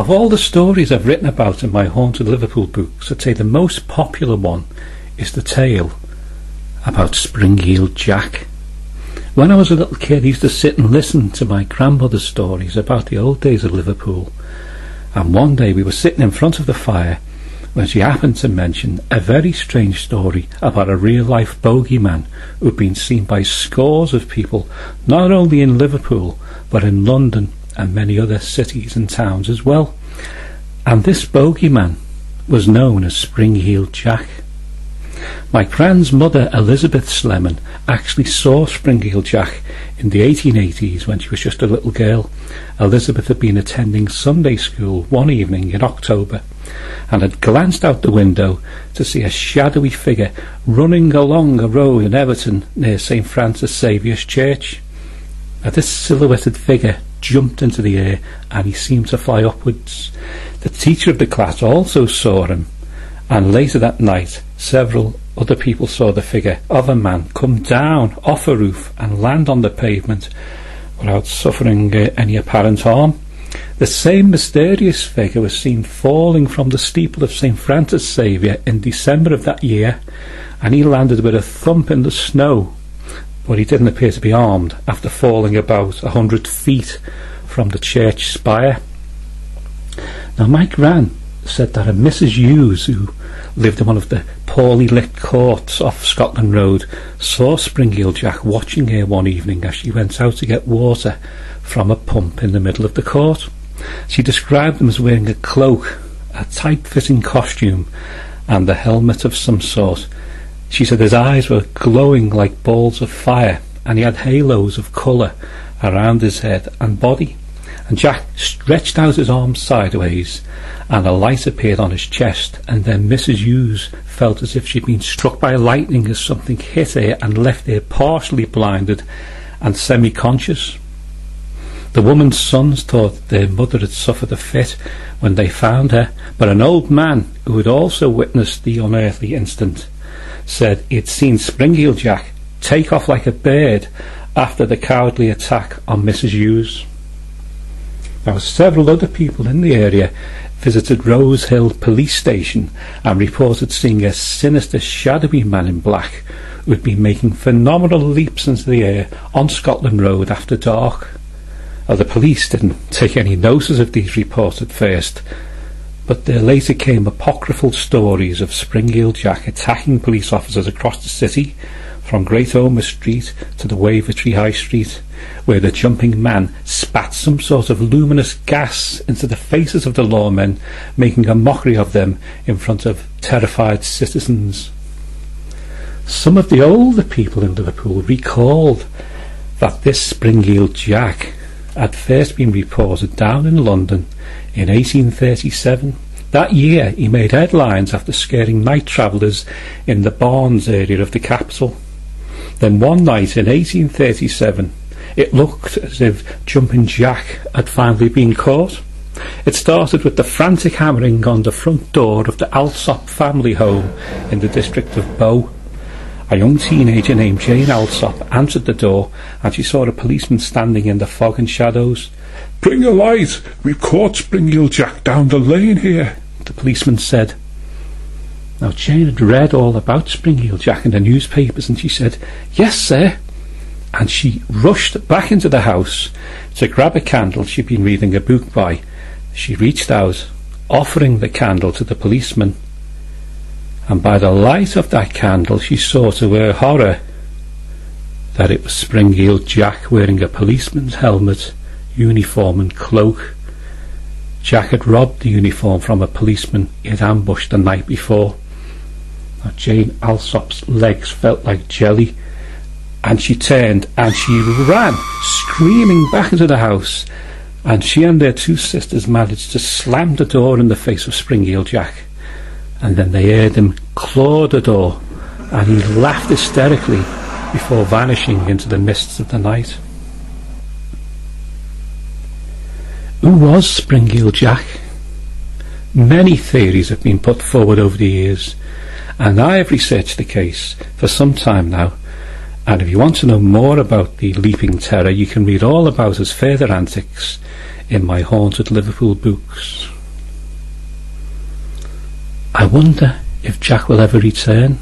Of all the stories I've written about in my Haunted Liverpool books, I'd say the most popular one is the tale about Spring-Heeled Jack. When I was a little kid, I used to sit and listen to my grandmother's stories about the old days of Liverpool. And one day we were sitting in front of the fire when she happened to mention a very strange story about a real-life bogeyman who'd been seen by scores of people, not only in Liverpool, but in London and many other cities and towns as well. And this bogeyman was known as Spring-Heeled Jack. My grandmother Elizabeth Slemen actually saw Spring-Heeled Jack in the 1880s when she was just a little girl. Elizabeth had been attending Sunday school one evening in October and had glanced out the window to see a shadowy figure running along a road in Everton near St Francis Xavier's Church. Now, this silhouetted figure jumped into the air and he seemed to fly upwards. The teacher of the class also saw him and later that night several other people saw the figure of a man come down off a roof and land on the pavement without suffering uh, any apparent harm. The same mysterious figure was seen falling from the steeple of St Francis Xavier in December of that year, and he landed with a thump in the snow, but he didn't appear to be armed after falling about a hundred feet from the church spire. Now, Mike gran said that a Mrs. Hughes, who lived in one of the poorly lit courts off Scotland Road, saw Spring-Heeled Jack watching her one evening as she went out to get water from a pump in the middle of the court. She described him as wearing a cloak, a tight-fitting costume, and a helmet of some sort. She said his eyes were glowing like balls of fire, and he had halos of colour around his head and body. And Jack stretched out his arms sideways and a light appeared on his chest, and then Mrs. Hughes felt as if she'd been struck by lightning as something hit her and left her partially blinded and semi-conscious. The woman's sons thought their mother had suffered a fit when they found her, but an old man who had also witnessed the unearthly instant said he'd seen Spring-Heeled Jack take off like a bird after the cowardly attack on Mrs. Hughes. Were several other people in the area visited Rose Hill police station and reported seeing a sinister shadowy man in black who had been making phenomenal leaps into the air on Scotland Road after dark. Well, the police didn't take any notice of these reports at first, but there later came apocryphal stories of Spring-Heeled Jack attacking police officers across the city from Great Ormond Street to the Wavertree High Street, where the jumping man spat some sort of luminous gas into the faces of the lawmen, making a mockery of them in front of terrified citizens. Some of the older people in Liverpool recalled that this Spring-Heeled Jack had first been reported down in London in 1837. That year he made headlines after scaring night travellers in the Barnes area of the capital. Then one night in 1837, it looked as if Jumping Jack had finally been caught. It started with the frantic hammering on the front door of the Alsop family home in the district of Bow. A young teenager named Jane Alsop answered the door and she saw a policeman standing in the fog and shadows. Bring a light! We've caught Spring-Heeled Jack down the lane here, the policeman said. Now Jane had read all about Spring-Heeled Jack in the newspapers and she said, Yes, sir. And she rushed back into the house to grab a candle she'd been reading a book by. She reached out, offering the candle to the policeman. And by the light of that candle she saw to her horror that it was Spring-Heeled Jack wearing a policeman's helmet, uniform and cloak. Jack had robbed the uniform from a policeman he had ambushed the night before. Now Jane Alsop's legs felt like jelly, and she turned and she ran, screaming back into the house, and she and their two sisters managed to slam the door in the face of Spring-Heeled Jack. And then they heard him claw the door, and he laughed hysterically before vanishing into the mists of the night. Who was Spring-Heeled Jack? Many theories have been put forward over the years, and I have researched the case for some time now. And if you want to know more about the Leaping Terror, you can read all about his further antics in my haunted Liverpool books. I wonder if Jack will ever return.